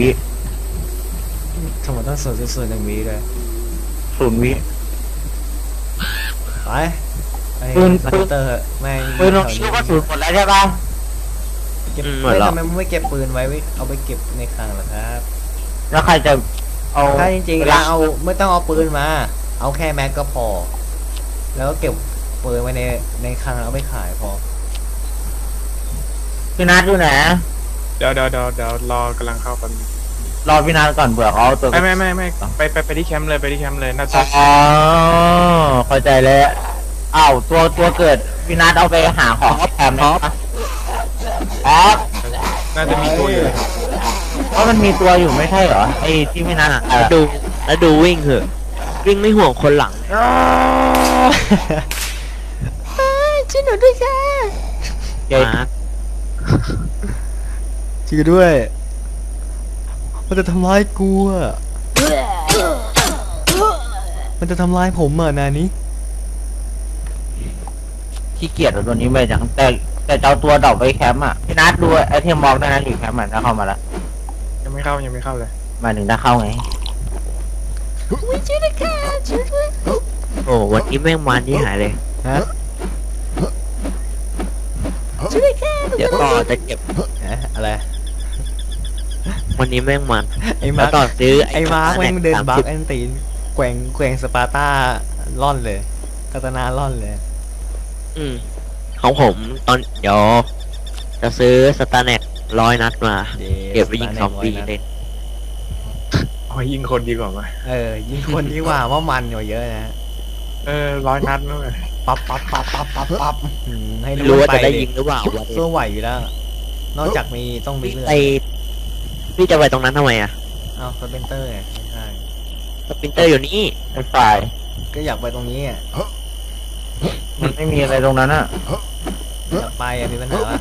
วิทำไมต้องศูนย์จุดศูนย์หนึ่งวิเลยศูนย์วิไปไปปืนสเตอร์เหอะแม่งปืนตรงนี้ก็ศูนย์หมดแล้วใช่ปะ เก็บอืมหมไม่ดแล้วทำไมมึงไม่เก็บปืนไว้ไว้เอาไปเก็บในคลังเหรอครับแล้วใครจะเอาถ้าจริงๆแล้วเอาไม่ต้องเอาปืนมา เอาแค่แม็กก็พอ แล้วก็เก็บปืนไว้ในในคลังแล้วเอาไปขายพอพี่นัทอยู่ไหน เดี๋ยวเดี๋ยวเดี๋ยวเดี๋ยวรอกำลังเข้ากันงรอพี่นัทก่อนเผื่อเขาเอาตัวไม่ไม่ไม่ไม่ไปไปไปที่แคมป์เลยไปที่แคมป์เลยน่าจะอ๋อเข้าใจแล้วอ้าวตัวตัวเกิดพี่นัทเอาไปหาของเขาแถมนะครับอ๋อน่าจะมีตัวอยู่เพราะมันมีตัวอยู่ไม่ใช่เหรอไอ้ที่พี่นัทอะเอ่แล้วอดูแล้วดูวิ่งเถอะวิ่งไม่ห่วงคนหลังช่วยหนูด้วยค่ะเจ๊มาร์ค ช่วยด้วย มันจะทำร้ายกูอะมันจะทำร้ายผมอะนานี้ขี้เกียจเอาตัวนี้ไปจังแต่แต่จะเอาตัวดอกไปแคมป์อะพี่นัทดูไอเทมบอกได้นะอยู่แคมป์อะถ้าเข้ามาแล้วยังไม่เข้ายังไม่เข้าเลยหมายถึงถ้าเข้าไงช่วยด้วยค่ะช่วยด้วยโอ้วันนี้แม่งมันที่หายเลย ฮะเดี๋ยวต่อจะเก็บฮะอะไร วันนี้แม่งมันไอ้แล้มาวร์คต่อซื้อไอ้มาร์คแม่งเดินบักสามสิแอนตีนแกว่งแกว่งสปาร์ต้าล่อนเลยคาตานาล่อนเลย อืมของผมตอนเดี๋ยวจะซื้อสตาร์เน็ตร้อยนัดมา เก็บไปยิงซอมบี้เล่นเอายิงคนดีกว่าไหมเออ ยิงคนที่ว่าว่ามันกว่าเยอะนะ เออร้อยนัดนู่นปั๊บปั๊บปั๊บปั๊บปั๊บปั๊บอืมให้ไม่รู้ว่าจะได้ปเลยิงหรือเปล่าวันนี้สู้ไหวอยู่แล้ว นอกจากมีต้องมีเลือดไป พี่จะไปตรงนั้นทำไมอะเอาสเปนเตอร์ไงไม่ใช่สปรินเตอร์อยู่นี่ไอ้ฝ่าย ก็อยากไปตรงนี้อะมันไม่มีอะไรตรงนั้นอะอยากไปอะมีปัญหาปะ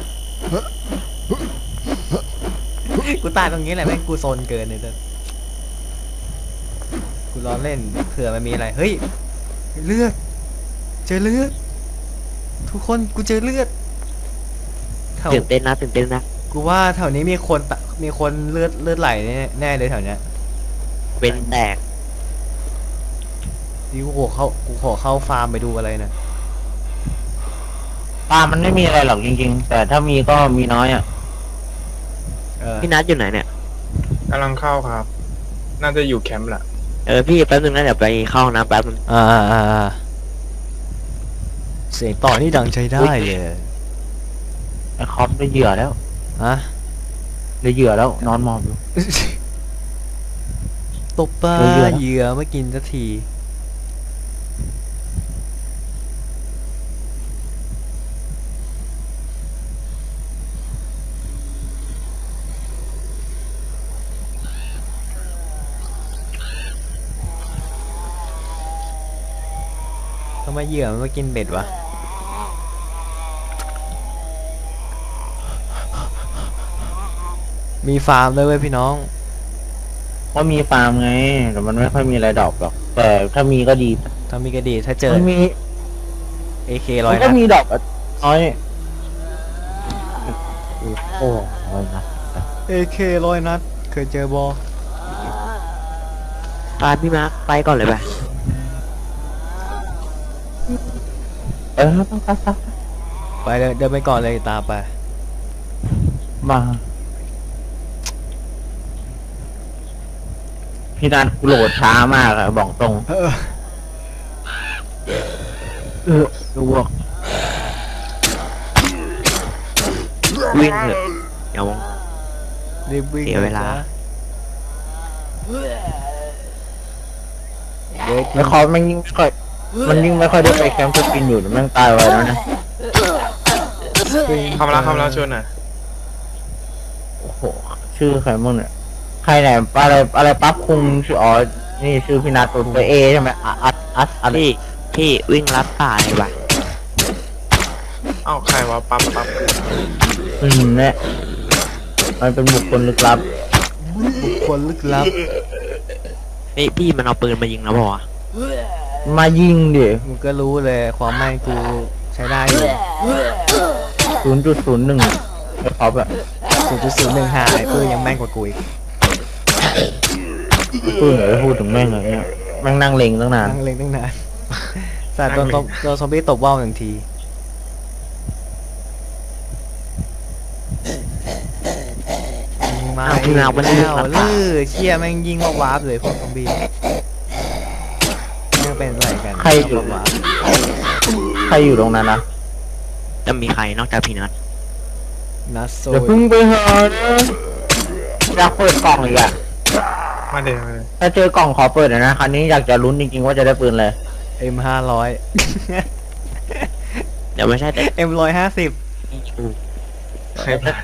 กูตายตรงนี้แหละแม่งกูโซนเกินเลยเต้นกูรอเล่นเผื่อมันมีอะไรเฮ้ยเลือดเจอเลือด ทุกคนกูเจอเลือดแถวตื่นเต้นนะตื่นเต้นนะ กูว่าแถวนี้มีคนตะมีคนเลือดเลือดไหลแน่แน่เลยแถวเนี้ยเป็นแตกดิกูขอเข้ากูขอเข้าฟาร์มไปดูอะไรนะปลามันไม่มีอะไรหรอกจริง ๆ แต่ถ้ามีก็มีน้อยอะเออพี่นัทอยู่ไหนเนี่ย กำลังเข้าครับ น่าจะอยู่แคมป์แหละเออพี่แป๊บนึงนะเดี๋ยวไปเข้าห้องน้ำแป๊บนึงอ่าอ่าอ่าอ่าเสียงต่อนี่ดังใช้ได้เลยไอ้คอปได้เหยื่อแล้ว ฮะได้เหยื่อแล้ว นอนมองอยู่ ตบปลาเหลือๆเหยื่อไม่กินสักที ทำไมเหยื่อมันไม่กินเบ็ดวะ มีฟาร์มด้วยเว้ยพี่น้อง ก็มีฟาร์มไง แต่มันไม่ค่อยมีอะไรดอกหรอก แต่ถ้ามีก็ดีถ้ามีก็ดีถ้าเจอ มันมี AK ร้มัอยนก็นัดมีดอกอะน้อยโอ้ร้อยนะ AK ร้อยนัด เคยเจอบอปาพี่มาร์คไปก่อนเลยไปเออต้องซักซักไปเลยเดินไปก่อนเลยตามไปมา พี่นันกูโหลดช้ามากอะบอกตรงเออเออลวกวิ่งเถอะเดี๋ยวรีบวิ่งเสียเวลา เด็กแล้วคอมันยิ่งไม่ค่อย มันยิ่งไม่ค่อยได้ไปแคมป์สปินอยู่แม่งตายไวแล้วนะเข้ามาแล้วเข้ามาแล้วชวนหน่อยโอ้โห ชื่อใครมั่งเนี่ย ใครไหนอะไรอะไรปั๊บคุงชื่ออ๋อนี่ชื่อพี่นัทตัวเอใช่ไหมอะอัดอัดอะไรพี่พี่วิ่งลัดป่าเลยไปเอ้าใครวะปั๊บปั๊บอืมเนี่ยมันเป็นบุคคลลึกลับ บุคคลลึกลับนี่พี่มันเอาปืนมายิงแล้วบอกว่าวะมายิงดิมึงก็รู้เลยความแม่นกูใช้ได้อยู่ศูนย์จุดศูนย์หนึ่งไอ้คอปอะศูนย์จุดศูนย์หนึ่งห้าไอ้ปื้ยังแม่นกว่ากูอีก พูดเหรอพูดถึงแม่งเหรอเนี่ยแม่งนั่งเล็งตั้งนาน นั่งเล่นตั้งนานสัตว์โดนตบโดนซอมบี้ตบว่าวหนึ่งที มาอ้าวคุณเอาไปแล้เล่นวหลังลือเชี่ยแม่งยิงว่าวาร์ปเลยพวกซอมบี้ไม่เป็นไรกันใครอยู่ วาร์ปใครอยู่ตรงนั้นนะจะมีใครนอกจากพี่นัทนัสโซเดี๋ยวเพิ่งไปหานะอยากเปิดกล่องอีกอะ มาเดี๋ยวมาเลยถ้าเจอกล่องขอเปิดหน่อยนะคราวนี้อยากจะลุ้นจริงๆว่าจะได้ปืนเลยเอ็มห้าร้อย เดี๋ยวไม่ใช่แต่เอ็มร้อยห้าสิบใครพลาด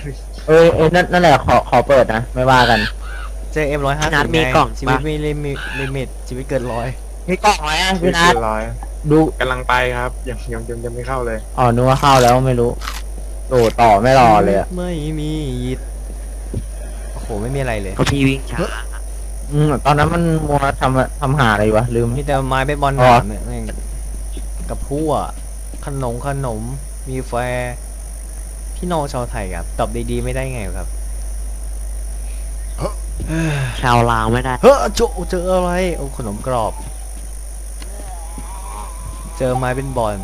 เอ้ยเอ้ยนั่นนั่นแหละขอขอเปิดนะไม่ว่ากัน เจอเอ็มร้อยห้าพี่นัสิทบมีกล่องชีวิตปะ มีลิมิตลิมิตชีวิตเกินร้อยมีกล่องไหมอะพี่พี่นัทร้อยดูกำลังไปครับยังยังยังยังไม่เข้าเลย อ๋อนึกว่าเข้าแล้วไม่รู้โอ้ต่อไม่รอเลยอะไม่มียิดโอ้โหไม่มีอะไรเลยก็พี่วิ่งช้า อืมตอนนั้นมันมัวทำทำหาอะไรอยู่วะลืม มีแต่ไม้เบสบอลหอ๋อนามเนี่ยแม่งกับพั่วขนมขนม มีแฟร์พี่น้องชาวไทยครับตอบดีๆไม่ได้ไงครับชาวลาวไม่ได้ เฮ้อโจเจออะไรโอ้ขนมกรอบ เจอไม้เป็นบอล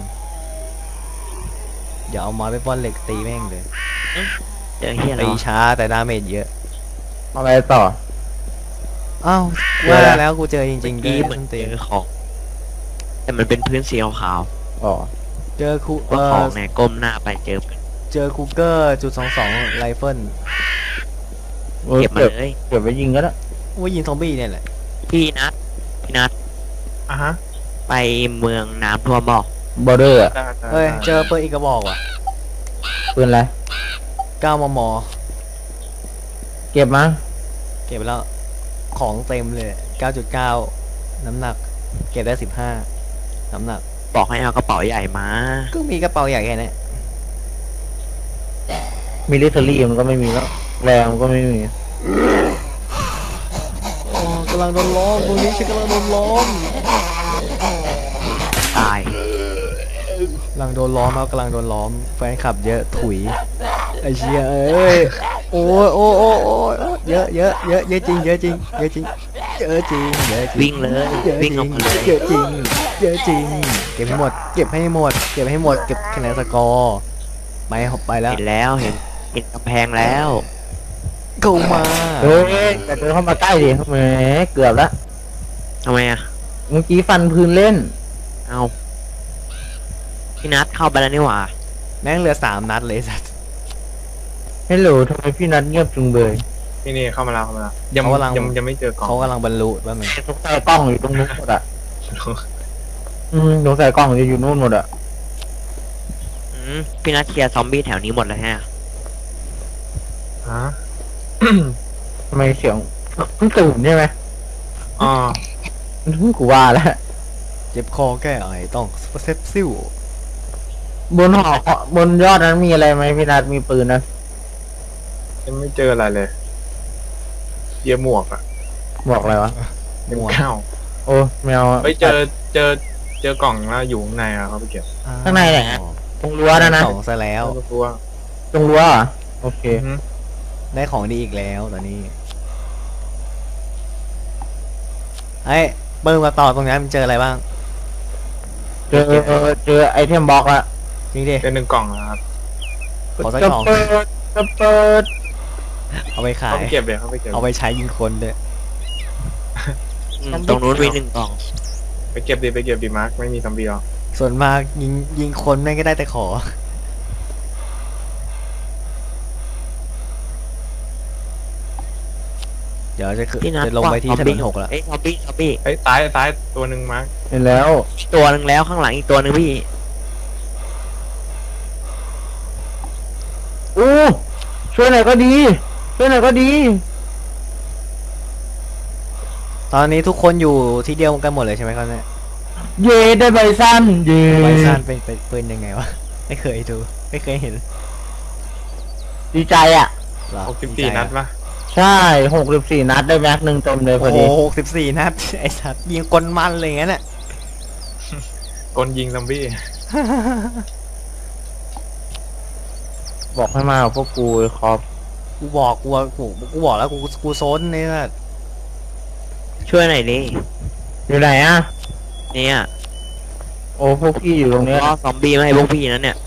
เดี๋ยวเอาไม้เป็นบอลเหล็กตีแม่งเลยเจอเฮียอะไรตีวะช้าแต่ดาเมจเยอะอะไรต่อ อ้าวเจอว่าอะไรแล้วกูเจอจริเมื่งอๆด้วกี้ยเหมือนส้นเจตีนอของแต่มันเป็นพื้นสีขาวอ๋อเจอคูๆเอว่าของอเนี่ยก้มหน้าไปเจอเจอคูเกอร์จุดสองสองไรเฟิลเออเก็บมาเก็บเลยเก็บไว้ยิงก็ได้ว่ายิงซอมบี้เนี่ยแหละพี่นัทพี่นัทอะฮะไปเมืองน้ำท่วมบอก Boulder อะได้ได้เฮ้ยได้เจอปืนอีกกระบอกว่ะปืนอะไร9มมเก็บมาเก็บไปแล้ว ของเต็มเลย 9.9 น้ำหนัก เก็บได้ 15 น้ำหนัก บอกให้เอากระเป๋าใหญ่มา ก็มีกระเป๋าใหญ่แค่นี้ military มันก็ไม่มีแล้วแรงมันก็ไม่มีโอ้กำลังโดนล้อมตรงนี้ฉันกำลังโดนล้อมตายกำลังโดนล้อมครับกำลังโดนล้อมแฟนคลับเยอะถุยไอ้เชี่ยเอ้ย โอ้ยโอ้ยโอ้ยโอ้ยเยอะเยอะเยอะเยอะจริงเยอะจริงเยอะจริงเยอะจริงเยอะจริงวิ่งเลยเยอะจวิ่งริออกงมาเลยเยอะจริงเยอะจริง เก็บให้หมด เก็บให้หมด เก็บให้หมดเก็บคะแนนสกอร์ไปหอบไปแล้วเห็นแล้วเห็นเห็นกำแพงแล้วเข้ามาเฮ้ยแต่เดินเข้ามาใกล้ดิแหมเกือบละทำไมอะเมื่อกี้ฟันพื้นเล่น เอาพี่นัทเข้าไปแล้วนี่หว่าแม่งเหลือสามนัดเลยสัตว์ ฮัลโหลทำไมพี่นัทเงียบจุงเบยนี่นี่เข้ามาแล้วเข้ามาแล้วยังเขากำลัง ยังยังไม่เจอกล่องเขากำลังบรรลุแป๊บนึงสงสัยกล้องอยู่ตรงนู้นหมดอะอืมสงสัยกล้องจะอยู่นู่นหมดอะอืมพี่นัทเคลียร์ซอมบี้แถวนี้หมดแล้วฮะ ฮะ ทำไมเสียงเพิ่งตื่นใช่ไหมอ๋อมันเพิ่งกูว่าแล้วเจ็บคอแก้ไอต้องเซฟซิลบนหอบนยอดนั้นมีอะไรไหมพี่นัทมีปืนนะ ยังไม่เจออะไรเลยเยียหมวกอะบอกอะไรวะเอ็มเก้าโอ้แมวเฮ้ยเจอเจอเจอกล่องแล้วอยู่ข้างในอะเขาไปเก็บข้างในไหนฮะ ตรงรั้วนะนะสองซะแล้วไม่รู้ว่าตรงรั้วเหรอโอเค อือฮึได้ของดีอีกแล้วตอนนี้ไอ้เบิ้มมาต่อตรงนั้นมันเจออะไรบ้าง เจอเจอไอเทมบล็อกละจริงดิ เจอหนึ่งกล่องนะครับขอสักจะกล่องเปิดจะเปิด เอาไปขาเขาย ไปเก็บเลยเขาไปเก็บเอาไปใช้ยิงคนด้วยอืมตรงนู้นมีหนึ่งกล่อง ไปเก็บดิไปเก็บดิมาร์คไม่มีซอมบี้หรอกส่วนมากยิงยิงคนแม่งก็ได้แต่ขอ เดี๋ยวจะขึ้นพี่นัทจะลงไปที่ถนนหกแล้วเอ้ยซอมบี้ซอมบี้เฮ้ยซ้ายซ้ายตัวหนึ่งมาร์คเห็นแล้ว อีกตัวหนึ่งแล้วข้างหลังอีกตัวหนึ่งพี่ อู้ช่วยหน่อยก็ดี ช่วยหน่อยก็ดี ตอนนี้ทุกคนอยู่ที่เดียวกันหมดเลยใช่ไหมครับเนี่ยเย่ได้ใบสั้นเย่ไวซันเป็นเป็นปืนยังไงวะ ไม่เคยดู ไม่เคยเห็นดีใจอะหรอหกสิบสี่นัดปะใช่หกสิบสี่นัดได้แม็กหนึ่งเต็มเลยพโอ้อโหดี หกสิบสี่นัด ไอ้สัตว์ยิงคนมันเลยงั้นน่ะ กลยิงซอมบี้ บอกให้มากับพวกกูไอ้คอป กูบอกกูว่ากูกูบอกแล้วกูกูโซนเนี่ยนะช่วยหน่อยดิอยู่ไหนอะเนี่ยโอ้พวกพี่อยู่ตรงเนี้ยล่อซอมบี้มาให้พวกพี่นั้นเนี่ย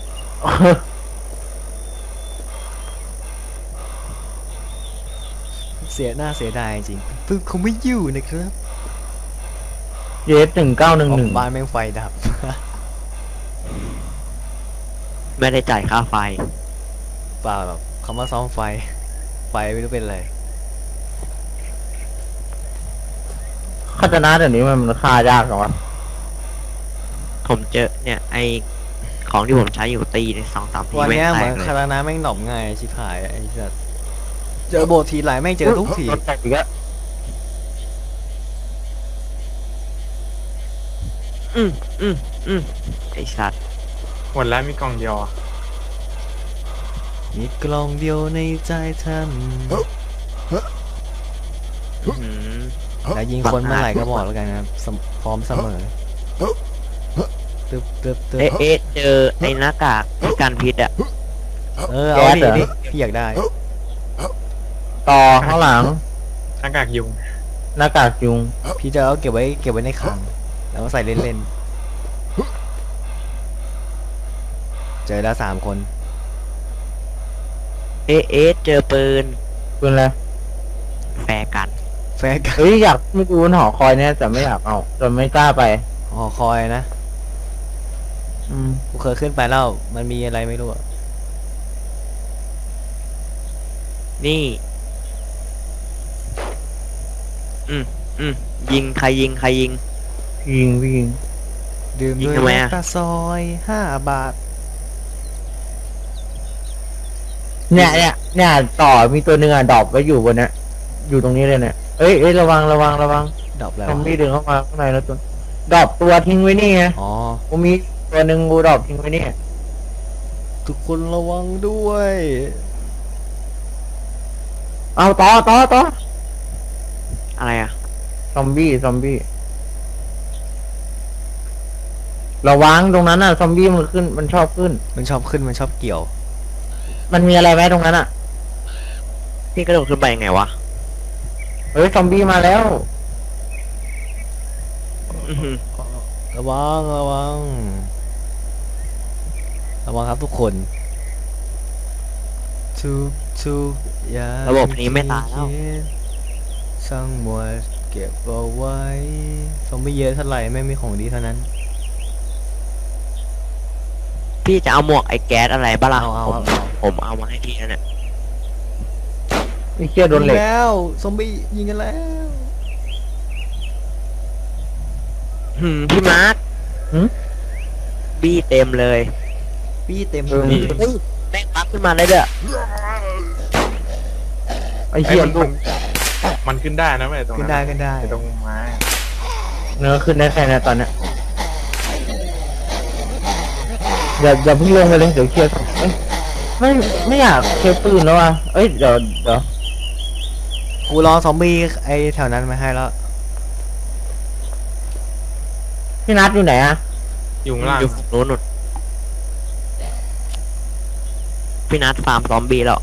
เสียหน้าเสียดายจริงเพิ่งคงไม่อยู่นะครับเยสหนึ่งเก้าหนึ่งออหนึ่งกบ้านแม่งไฟดับ ไม่ได้จ่ายค่าไฟเปล่าหรอกเขามาซ่อมไฟ ไฟไม่รู้เป็นอะไรคาตานะเดี๋ยวนี้มันมันค่ายากเหรอวะผมเจอเนี่ยไอของที่ผมใช้อยู่ตีในสองสามทีวันไม่เนี้ยแตเหมือนกเลคายรานาแม่งหนอมง่ายชิบหายไอ้สัสเจอโบสถ์ทีไรแม่งเจอทุกที รถแตกอีกแล้วอืมอืมอืมไอสัตว์หมดแล้วมีกล่องเดียวอะ มีกล่องเดียวในใจท่านอื้อหือแล้วยิงคนเมื่อไหร่ก็บอกแล้วกันนะครับสมพร้อมเสมอตึ๊บตึ๊บตึ๊บเอ๊ะเอ๊ะเจอไอหน้ากากที่กันพิษอะเออเอาดิดิพี่อยากได้ ต่อข้างหลัง หน้ากากยุง หน้ากากยุง พี่จะเอาเก็บไว้เก็บไว้ในคลัง แล้วก็ใส่เล่นๆ เจอแล้วสามคน เอ๊ะเอ๊ะเจอปืนเป็นไร flare gun flare gun เฮ้ยอยากไม่ดูบนหอคอยเนี่ยแต่ไม่อยากเอาแต่ไม่กล้าไป หอคอยนะอืมกูเคยขึ้นไปแล้ว มันมีอะไรไม่รู้อะนี่ อืมอืมยิงใครยิงใครยิงพี่ยิงพี่ยิงดื่มยิงด้วยทำไมอะ น้ำตาซอยห้าบาท เนี่ยเนี่ยเนี่ยต่อมีตัวหนึ่งอะ drop ไว้อยู่บนเนี้ยอยู่ตรงนี้เลยเนี่ยเอ้ยเอ้ยระวังระวังระวัง drop แล้วซอมบี้เดินเข้ามาข้างในแล้วตัว drop ตัวทิ้งไว้นี่ไงอ๋อกูมีตัวหนึ่งกู drop ทิ้งไว้นี่ทุกคนระวังด้วย เอาต่อต่อต่ออะไรอะซอมบี้ซอมบี้ระวังตรงนั้นอะซอมบี้มันขึ้นมันชอบขึ้น มันชอบขึ้นมันชอบเกี่ยว มันมีอะไรไหมตรงนั้นอะ พี่กระโดดขึ้นไปยังไงวะ เฮ้ย ซอมบี้มาแล้ว อื้อหือระวังระวังระวังครับทุกคนทุกทุกอย่างระบบนี้ไม่ตายแล้ว ที่คิดทั้งหมดเก็บเอาไว้ซอมบี้เยอะเท่าไหร่ไม่มีของดีเท่านั้น พี่จะเอาหมวกไอ้แก๊สอะไรบ้าล่ะเอาเอาผมเอาเอาผมเอามาให้พี่นะเนี่ยไอ้เชี่ยโดนเหล็กยิงแล้วซอมบี้ยิงกันแล้ว หืมพี่มาร์คหืมบี้เต็มเลยปี้เต็มเออเลยเฮ้ยแม่งปั๊บขึ้นมาได้ด้วยไอ้ไอ้เชี่ยมันลูกมันขึ้นได้นะเว้ยตรงขึ้นั้นนได้ขึ้นได้ ไอ้ตรงไม้เนื้อขึ้นได้แค่นี้ตอนเนี้ย อย่าอย่าเพิ่งลงไปเลยเดี๋ยวเคลียร์เอ้ยไม่ไม่อยากเคลียร์ปืนแล้วอะเอ้ยเดี๋ยวเดี๋ยวกูรอซอมบี้ไอ้แถวนั้นมาให้แล้ว พี่นัทอยู่ไหนอะอยู่ข้างล่างอยู่ฝั่งนู้นนู่นพี่นัดฟาร์มซอมบี้แล้ว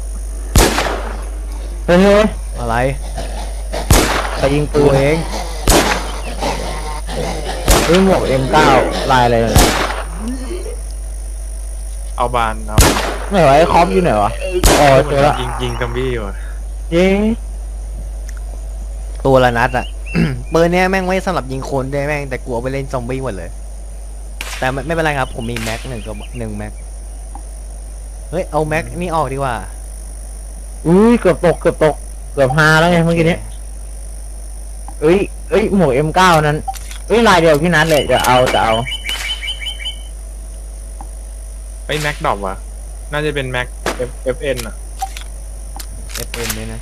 เฮ้ยเฮ้ยอะไรไปยิงปืกูนเองเฮ้ยหมวก M9 ลายอะไรเนี่ย เอาบานเอาไหนวะไอ้คอปอยู่ไหนวะอ๋อเจอละยิงยิงซอมบี้อยู่อะเย้ตัวละนัดอะ ปืนเนี้ยแม่งไว้สำหรับยิงคนด้วยแม่งแต่กูเอาไปเล่นซอมบี้หมดเลย แต่ไม่ไม่เป็นไรครับ ผมมีแม็กหนึ่งกับหนึ่งแม็กเฮ้ยเอาแม็กนี่ออกดีกว่า อุ้ยเกือบตกเกือบตกเกือบฮาแล้วไงเมื่อกี้เนี้ยเอ้ยเอ้ยหมวก M9 นั้นเอ้ยลายเดียวกับพี่นัทเลยจะเอาจะเอา ไอ้แม็กดรอปวะน่าจะเป็นแม็ก F F N อะเอฟเอ็นเนี่ยนะ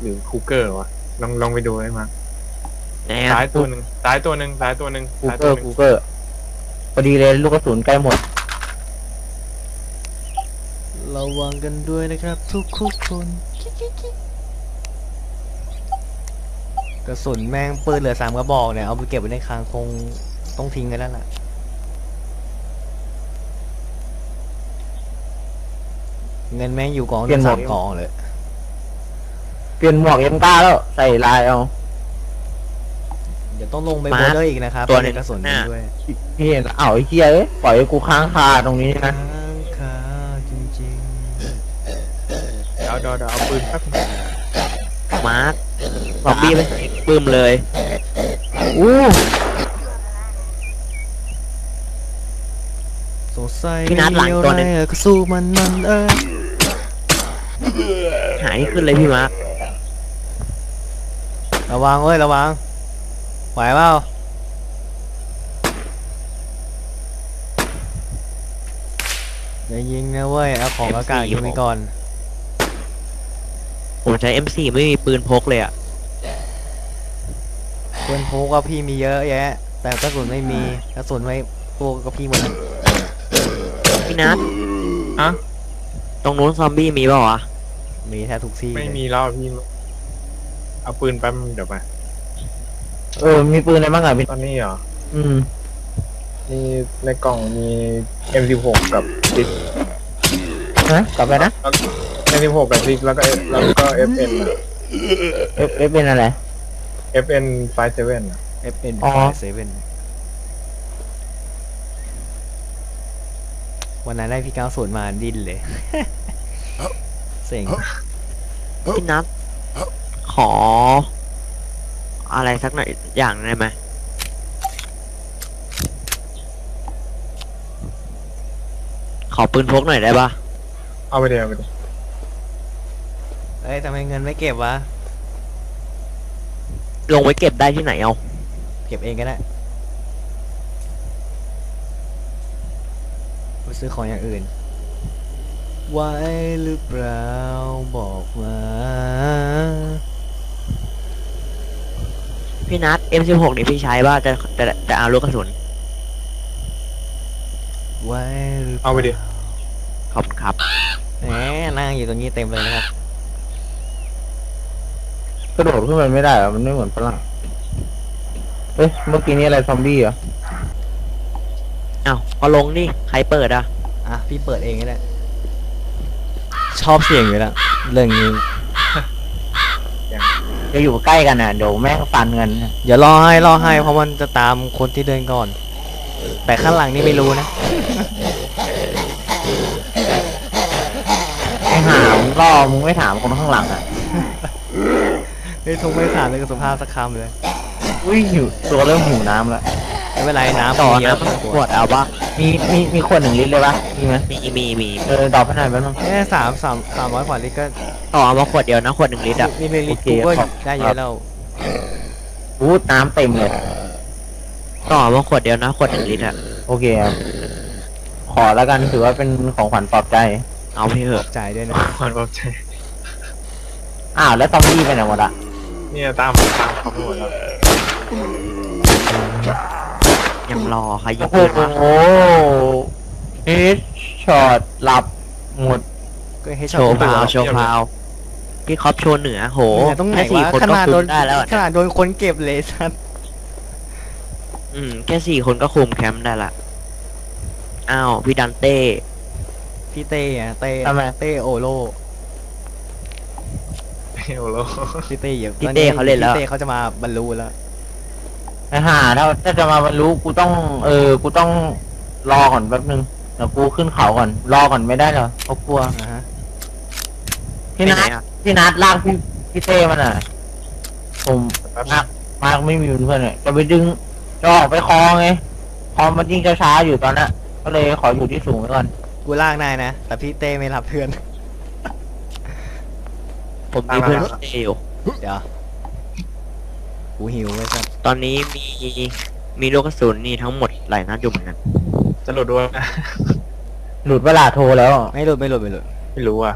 หรือคูเกอร์วะลองลองไปดูได้มั้ยแน่ซ้ายตัวหนึ่งซ้ายตัวหนึ่งซ้ายตัวหนึ่งกูซ้ายเกตัอวร์หนึ่งกูเกอร์พอดีเลยลูกกระสุนใกล้หมด ระวังกันด้วยนะครับ ทุกทุกๆคน กระสุนแม่งปืนเหลือสามกระบอกเนี่ย เอาไปเก็บไว้ในคลังคงต้องทิ้งกันแล้วล่ะเเงินแม่งอยู่กองเปลี่ยนหมสาวกมกองเลย เปลี่ยนหมวก M9 แล้ว ใส่ลายเอา เดี๋ยวต้องลงไปมาโบเดอร์อีกนะครับตัวหนึ่งกระสุนหน้าด้วยพี่เห็นเอ้าไอ้เหี้ยเอ้ยปล่อยให้กูค้างคาตรงนี้นะค้างคาจริงเดี๋ยวเดี๋ยวเดี๋ยวเอาปืนแป๊บนึงมาร์คซอมบี้ไป ปึ้มเลยอู้ๆสงสัยพี่นัทหลังตัวหนึ่งไม่มีอะไรก็สู้มันมันเออหายขึ้นเลยพี่มาร์คระวังเว้ยระวังไหวเปล่าอย่ายิงนะเว้ยเอาของอากาศยิงไปก่อนผมใช้ M4 ไม่มีปืนพกเลยอะ ปืนพกก็พี่มีเยอะแยะ แต่กระสุนไม่มีกระสุนไว้พวกก็พี่หมดพี่นัทอะตรงนู้นซอมบี้มีเปล่าวะมีแทบทุกที่ไม่มีแล้วพี่ เอาปืนแป๊บเดี๋ยวมาเออ มีปืนอะไรบ้างอะพี่ตอนนี้เหรอ อืม มีในกล่องมี M16 กับ SIG นะกลับไปนะ M16 กับ SIG แล้วก็ F แล้วก็ FN อะ F FN อะไร FN 57อะ FN อ๋อเซเว่นวันนั้นได้พี่ก้าวสวนมาดิ้นเลย เสียงพี่นัทขอ อะไรสักหน่อยอย่างได้ไหมขอปืนพกหน่อยได้ปะเอาไปเดี๋ยวเอาไปเดี๋ยวเอ้ยทำไมเงินไม่เก็บวะ ลงไว้เก็บได้ที่ไหนเอา เก็บเองก็ได้ไปซื้อของอย่างอื่น ไว้หรือเปล่าบอกมาพี่นัท M16 นี่พี่ใช้ป่ะจะจะจะเอาลูกกระสุน ไว้หรือเปเอาล่าไปเดี๋ยวขอบคุณครับแหมนั่งอยู่ตรงนี้เต็มเลยนะครับ กระโดดขึ้นไปไม่ได้เหรอมันไม่เหมือนฝรั่งเอ้ยเมื่อกี้นี้อะไรซอมบี้เหรออ้าวก็ลงดิใครเปิดอะ อะ พี่เปิดเองก็ได้ชอบเสียงอยู่แล้วเรื่องนี้ จะอยู่ใกล้กันอะเดี๋ยวแม่งฟันกันนะอย่ารอให้รอให้เพราะมันจะตามคนที่เดินก่อน แต่ข้างหลังนี่ไม่รู้นะ ไอ้หามึงล่อมึงไม่ถามคนข้างหลังอะ เฮ้ยทุกไม่ถามเลยกับสุภาพสักคำเลย อุ้ยหิวตัวเริ่มหิวน้ำแล้วไม่เป็นไรน้ำต่อมีเยนะอะมันขวดเอาปะมีมีมีขวดหนึ่งลิตรเลยปะมีไหมมีมีมีเออดอกขนาดนั้นมั้งแค่สามสามสามร้อยกว่าลิตรก็ต่อเอามาขวดเดียวนะขวดหนึ่งลิตรอะนี่เป็นลิตรโอเคกูก็ครับได้เยอะแล้วอู้น้ำเต็มเลยต่อเอามาขวดเดียวนะขวดหนึ่งลิตรอะโอเคครับขอแล้วกันถือว่าเป็นของขวัญปลอบใจ เอาพี่เถอะจ่ายด้วยนะขวัญปลอบใจอ้าวแล้วซอมบี้ไปไหนหมดอะ เนี่ยตามตามเขาไปหมดแล้วยังรอใครยิโอ้โหนะเฮดช็อตหลับหมด ก็ให้โชว์พาวโชว์พาวพี่คอปโชว์เหนือโหตรงไหนแค่สี่วะคนขก็นาดคุโดมนได้แล้วอะขนาดโดนคนเก็บเลยสัตว์อืมแค่สี่คนก็คุมแคมป์ได้ละอ้าวพี่ดันเต้พี่เต้อะเต้ทำไม เต้โอโล เฮลโลพี่เต้อย่พี่เต้เขาเล่นแล้ว พี่เต้เขาจะมาบรรลุแล้วไอ้ห่าถ้าถ้าจะมาบรรลุกูต้อง เออ กูต้องรอก่อนแป๊บนึงเดี๋ยวกูขึ้นเขาก่อน รอก่อนไม่ได้เหรอเพรากลัวนะฮะพี่นัทไปไหอะพี่นัทลากพี่พี่เต้มันอะ ผมมากมากไม่มีเพื่อนเลยจะไปดึงจะออกไปคลองไงคลองมันยิ่งช้าๆอยู่ตอนนั้นก็เลยขออยู่ที่สูงไว้ก่อน กูลากนายนะ แต่พี่เต้ไม่รับเพื่อน ผมมีเพื่อนเต้อยู่เดี๋ยวกูหิวไว้สัตว์ตอนนี้มีมีลูกกระสุนนี่ทั้งหมดหลายนัดอยู่เหมือนกันจะหลุดด้วยนะ หลุดเวลาโทรแล้ว ไม่หลุดไม่หลุดไม่หลุดไม่รู้อะ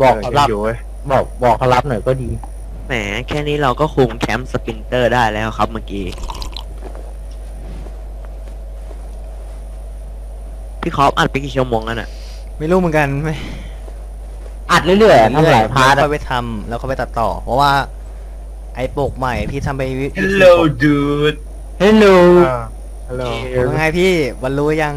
บอกเอเขาอรับยังอยู่เว้ยบอกบอกเขารับหน่อยก็ดี แหมแค่นี้เราก็คุมแคมป์สปรินเตอร์ได้แล้วครับเมื่อกี้ พี่คอปอัดไปกี่ชั่วโมงแล้วน่ะ ไม่รู้เหมือนกันไม่ อัดเรื่อยๆทำหลายพาร์ทแล้วอะค่อยไปทำแล้วค่อยไปตัดต่อ เพราะว่า ไอ้ปกใหม่พี่ทำไปวิฮัลโหลดูดฮัลโหลฮัลโหลว่าไงพี่บรรลุยัง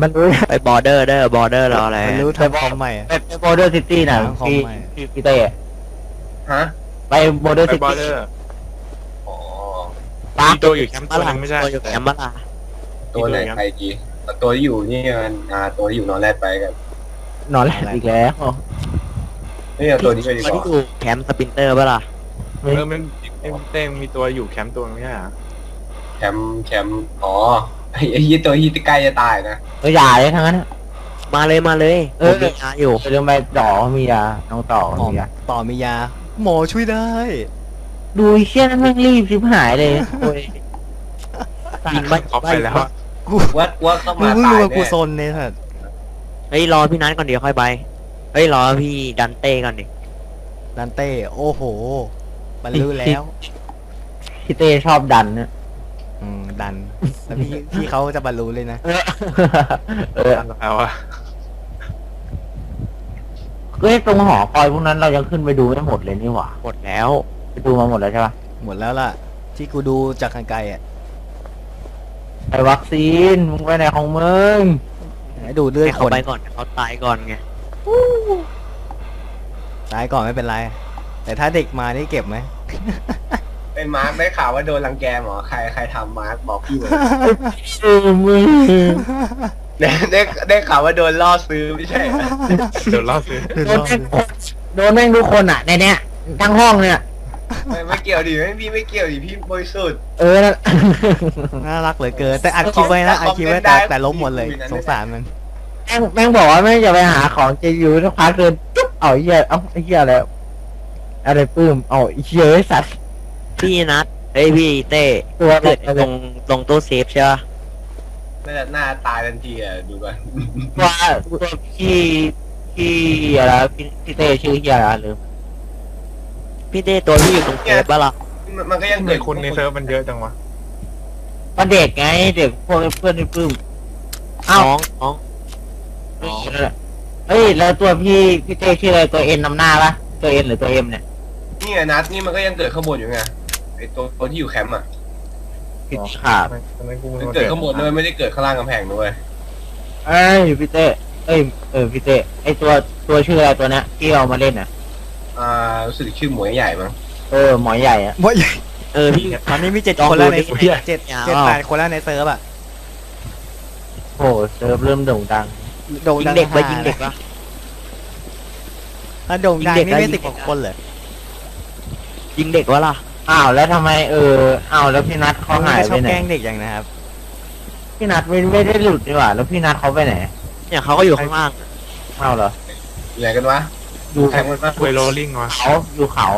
มันรู้ไปบอร์เดอร์เด้อบอร์เดอร์รออะไรมันรู้ทำคอมใหม่อะไปไปโบเดอร์ซิตี้น่ะของพี่ใหม่พี่พี่เต้ฮะไปโบเดอร์ไปซิบอตี้ร์เดอร์อ๋อปะมีตัวอยู่แคมป์ตัวนึงไม่ใช่ตัวอยู่แคมป์บ้าล่ะตัวไหนใครดีตัวที่อยู่นี่มันอ่าตัวที่อยู่นอนแรดไปกัน นอนแหลกอีกแล้วนี่เอาตัวนี้ไปดีตัวกที่ว่าอยู่แคมป์สปินเตอร์บ้าล่ะเออมันเอ็มเต้งมีตัวอยู่แคมป์ตัวนึงไม่ใช่เหรอแคมป์แคมป์อ๋อไอ้ไอ้ยี่ตัวที่ใกล้จะตายนะเอออย่าเลยทั้งนั้นอะมาเลยมาเลย เอผอมมียาอยู่เรื่องไปต่อมียาน้องต่อต่อมียาต่อมียา หมอช่วยได้ ดูไอ้เชี่ยนั้นแม่งรีบชิบหายเลยโอ้ยยิงไม่เขาไปแล้วอะกูว่าว่าต้องมึงมาเพิ่งตายรู้ว่ากูแน่โซนเนี่ยสัตว์ เฮ้ยรอพี่นัทก่อนเดี๋ยวค่อยไป เฮ้ยรอพี่ดันเต้ก่อนดิดันเต้ โอ้โหบรรลุแล้วพี่เต้ชอบดันเนี่ยอืมดันแล้วพี่พี่เขาจะบรรลุเลยนะเออเออเอาอะเฮ้ยตรงหอคอยพวกนั้นเรายังขึ้นไปดูไม่หมดเลยนี่หว่า หมดแล้วไปดูมาหมดแล้วใช่ปะหมดแล้วล่ะ ที่กูดูจากไกลๆอะไอ้วัคซีนมึงไปไหนของมึง ให้ดูเลือดให้คเขานไปก่อนเขาตายก่อนไงตายก่อนไม่เป็นไร แต่ถ้าเด็กมานี่เก็บไหม ไอ้มาร์คได้ข่าวว่าโดนรังแกหมอใครใครทำมาร์คบอกพี่เลยเออมึงได้ได้ได้ข่าวว่าโดนล่อซื้อไม่ใช่เหรอเดี๋ยวเล่าซื้อโดนแม่งโดนแม่งทุกคนอะในเนี้ยทั้งห้องเนี่ย ไม่ไม่เกี่ยวดิไม่พี่ไม่เกี่ยวดิพี่บริสุทธิ์เออนั่น น่ารักเหลือเกิน แต่อัดคลิปไว้นะอัดคลิปไว้แต่แต่ล้มหมดเลยสงสารมัน แม่งแม่งบอกว่าแม่งจะไปหาของจะอยู่สักพักเดินจุ๊บเอาไอ้เหี้ยเอ้าไอ้เหี้ยแล้วอะไรปื้มเอาไอ้เหี้ยไอ้สัตว์พี่นัทเฮ้ยพี่เต้ตัวเกิดอะไรตรงตรงตู้เซฟใช่ปะน่าจะหน้าตายทันทีอะดูก่อนตัวตัวพี่พี่อะไรพี่พี่เต้ชื่อเหี้ยอะไรหรือ พี่เต้ตัวที่อยู่ตรงเซฟบ้าล่ะมันมันก็ยังเด็เกิกดคนในเซิร์ฟมันเยอะจังวะก็เด็กไงเด็กพวกเพื่อนไอ้ปื้มเอ้าน้องน้องเฮ้ยแล้วตัวพี่พี่เต้ชื่ออะไรตัวเอ็นนำหน้าปะตัวเอ็นหรือตัวเอ็มเนี่ยนี่ไงนัดนี่มันก็ยังเกิดข้างบนอยู่ไงไอ้ตัวตัวที่อยู่แคมป์อะผิดขาดทำไมกูมันเกิดข้างบนด้วยไม่ได้เกิดข้างล่างกำแพงด้วยเอ้ยพี่เต้เอ้ยเออพี่เต้ไอตัวตัวชื่ออะไรตัวเนี้ยที่เรามาเล่นน่ะ อ่ารู้สึกชื่อหมวยใหญ่มั้ง เออหมอใหญ่อะหมดเออพี่ตอนนี้มีเจ็ดลองคนแล้วดูในดิเจ็ดเจ็ดอย่าเจ็ดเอาแปดคนแล้วในเซิร์ฟอะโอ้โหเซิร์ฟเริ่มโด่งดัง โด่งยิดังงเด็กไปฮายิงเด็กปะถ้าโด่งดังยิงเด็กนี่ไม่ได้สิบกว่าคนเลยยิงเด็กวะล่ะอ้าวแล้วทำไมเอออ้าวแล้วพี่นัทเขาหายชไปอบไหนแกล้งเด็กอย่างนะครับพี่นัทไม่ไม่ได้หลุดดีกว่าแล้วพี่นัทเขาไปไหนเนี่ยเขาก็อยู่ข้างล่างอ้าวเหรออยู่ไหนกันวะ อยู่ใครมันมาคุยโรลลิ่งวะเขาอยู่เขา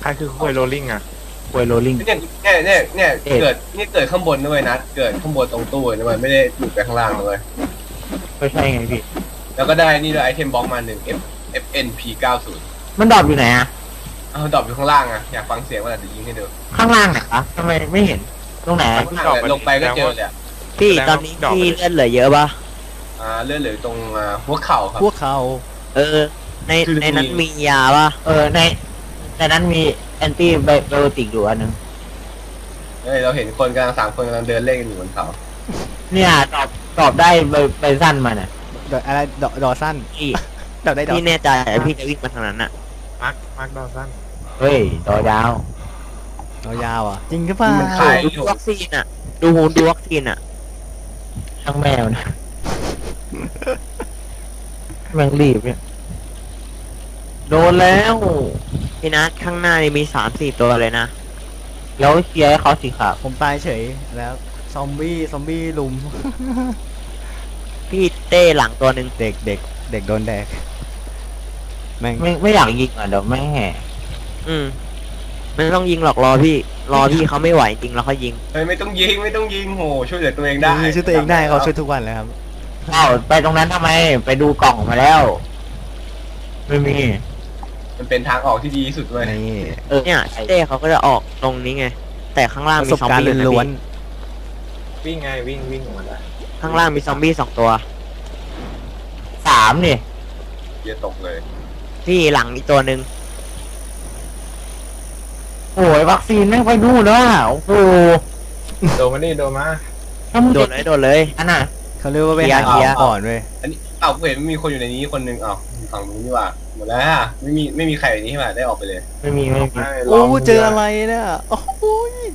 ใครคือคุยโรลลิ่งอะควยโรลลิงเนี่ยเนี่ยเนี่ยเนี่ยเอ๊ะเกิดนี่เกิดข้างบนด้วยนัดเกิดข้างบนตรงตู้นะมันไม่ได้หลุดไปข้างล่างเลยก็ใช่ไงพี่ แล้วก็ได้นี่ด้วย item box มาหนึ่ง F FNP 90มัน drop อยู่ไหนอะเอา drop อยู่ข้างล่างอะอยากฟังเสียงมันอาจจะยิงให้ดูข้างล่างไหนคะทำไมไม่เห็นตรงไหนข้างล่างเลยลงไปก็เจอเลยอะพี่ตอนนี้พี่เล่นเหลือเยอะปะอ่าเลื่อนเหลือตรงอ่าหัวเข่าครับพวกเขา เออ ในคือในนั้นมียาปะเออในในนั้นมี antibiotic อยู่อันหนึงเฮ้ยเราเห็นคนกำลังสามคนกำลังเดินเล่นกันอยู่บนเขาเนี่ยตอบตอบได้ใบใบสั้นมาน่ะดอกอะไรดอกดอสั้นพี่ดอกได้ดอกพี่แน่ใจพี่จะวิ่งมาทางนั้นอะมาร์คมาร์คดอสันเฮ้ยต่อยาวดอกยาวอะจริงหรือเปล่ามันขายดูอยู่วัคซีนอะดูหูดูวัคซีนอะช่างแมวนะ แม่งรีบเนี่ย โดนแล้วพี่นัทข้างหน้านี่มีสามสี่ตัวเลยนะแล้วเคลียร์ให้เขาสิครับผมตายเฉยแล้ว ซอมบี้ซอมบี้ลุม พี่เต้หลังตัวหนึ่งเด็กเด็กเด็กโดนแดกแม่งไม่ไม่อยากยิงอะเดี๋ยวแม่งแห่อืมไม่ต้องยิงหรอกรอพี่ รอพี่เขาไม่ไหวจริงแล้วเขายิง เฮ้ยไม่ต้องยิงไม่ต้องยิงโหช่วยเหลือตัวเองได้ช่วยตัวเองได้เขาช่วยทุกวันเลยครับ อ้าวไปตรงนั้นทำไม ไปดูกล่องมาแล้ว ไม่มีมันเป็นทางออกที่ดีที่สุดเลยนี่เออเนี่ยเต้เขาก็จะออกตรงนี้ไง แต่ข้างล่างประมีสบซอมการณ์บี้นะล้วนพี่วิ่งไงวิ่งวิ่งออกมาได้ข้างล่างมีซอมบี้สองตัวสามนี่เยียตกเลยพี่หลังอีกตัวหนึ่งโอ้ยวัคซีนแม่งไปนู่นแล้วอะโอ้โหโดนมานี่โดนมาถ้ามึงโดนเลยโดนเลย อันน่ะๆ เขเขาเรียกว่าไปเคลียร์หาเคลียร์ของก่อนเว้ยอันนี้เอ้าเห็นมีคนอยู่ในนี้คนหนึ่งเอ้าฝั่งนู้นนี่หว่าหมดแล้วอะไม่มีไม่มีใครอยู่ในนี้ใช่ไหมได้ออกไปเลยไม่มีไม่มีไม่ลโอ้งเจออะไรเนี่ยโอ้โห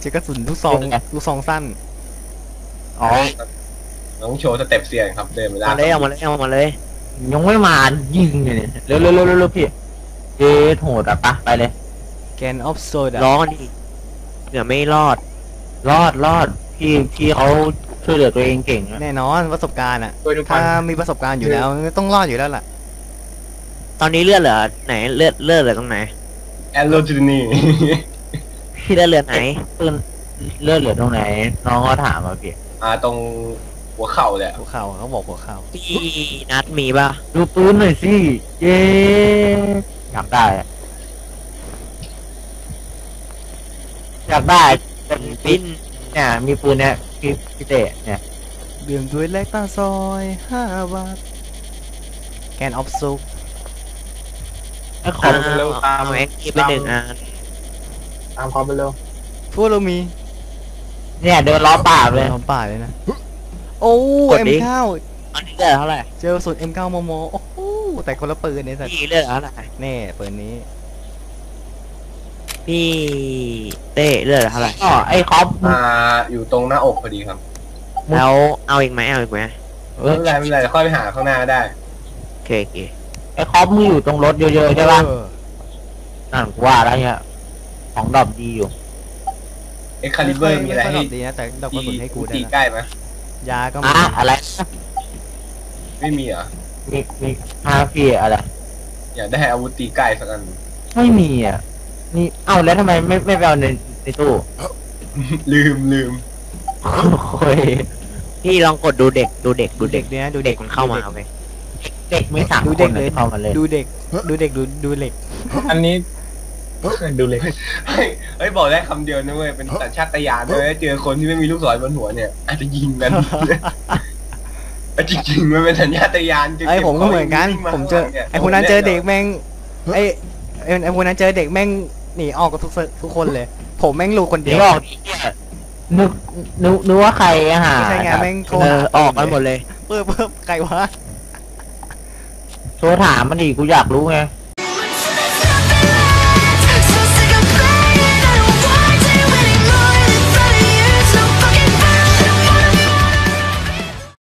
เจอกระสุนลูกซองเจอไงลูกซองสั้นอ๋อน้องโชว์สเต็ปเซียนครับเดินไปมาเลยเอามาเลยเอามาเลยยังไม่มายิงเลยเนี่ยเร็วเร็วเร็วเร็วเร็วพี่เจ๊โหดอะปะไปเลยแกนออฟโซดร้อนดิเหนือไม่รอด รอดรอดพี่พี่เขา ช่วยเหลือตัวเองเก่งนะแน่นอนประสบการณ์อะ ช่วยทุกคถ้านมีประสบการณ์อยู่แล้วต้องรอดอยู่แล้วล่ะ ตอนนี้เลือดเหลือไหนเลือดเลือดเหลือตรงไหนแอลโลจูนี่พี่เลือดเหลือไหนปืนเลือดเหลือตรงไหน น้องเขาถามมาพี่อ่าตรงหัวเข่าเลยอะหัวเข่าเขาบอกหัวเข่าพี่นัดมีป่ะดูปืนหน่อยสิเย้อยากได้อะอยากได้เป็นปิ้นเนี่ยมีปืนเนี่ย พี่พี่เตะเนี่ยดื่มด้วยแลกตาซอยห้าบาทแกนออฟซุกไอ้ขเอาองเร็วตามเอาแอ็กซ์ไปหนึ่งอันตามความไปเร็วพวกเรามีเนี่ยเดินล้อป่าเลยล้อมป่าเลยนะ โอ้เอ็มเก้าตอนนี้เลือดเท่าไหร่เจอกระสุน M9 มมโอ้โหแต่คนละปืนเนี่ยสัตว์พี่เลือดเท่าไหร่แน่ปืนนี้ พี่เต้เลือดเท่าไหร่อ๋อไอ้คอปมึงอ่าอยู่ตรงหน้าอกพอดีครับแล้วเอาอีกไหมเอาอีกไหมเอไม่อเป็นไรไม่เป็นไรเดี๋ยวค่อยไปหาข้างหน้าก็ได้ โอเคโอเคไอ้คอปมึงอยู่ตรงรถเยอะๆใช่ปะเออนั่นกูว่าแล้วเนี่ยของดอกดีอยู่ เอ็กคาลิเบอร์มีอะไรให้ดีนะแต่ดอกกระสุนให้กูได้ตีนะใกล้ไหมยาก็มีอะอะไรไม่มีเหรอมีมีฮาฟี่อะไรอยากได้อาวุธตีใกล้สักอัน ไม่มีอะ นี่ เอ้าแล้วทำไมไม่ไม่ไปเอาในในตู้ลืมลืมโอ้ยพี่ลองกดดูเด็กดูเด็กดูดูเด็เด็กกเนี่ยดูเด็เด็กกมันเข้ามาเอาไปเด็กไม่สามดูคเด็นกเลเลยยเข้ามาเลยดูเด็ก ดูเด็กดูดูเหล็ก อันนี้ดูเลยเฮ้ยเฮ้ยบอกได้คำเดียวนะเว้ยเป็นสัญชาตญาณด้วยเจอคนที่ไม่มีลูกศรบนหัวเนี่ยอาจจะยิงกัน แต่จริงๆมันเป็นสัญชาตญาณจะไอ้ก็บผมก็เหมือนกันวิ่งาผมเจอข้างหลังยไอ้คนนั้นเจอเด็กแม่ง ไอ้ไอ้ไอ้คนนั้นเจอเด็กแม่ง หนีออกกับทุกทุกคนเลย ผมแม่งรู้คนเดีเดี๋ยยววออกดิเนี่ยนึกนึกนึกว่าใครอะหาไม่ใช่ไงแม่งโทรเออหาออกกันหมดเลยเพิ่มเพิ่มใครวะโทรถามมันดิกูอยากรู้ไง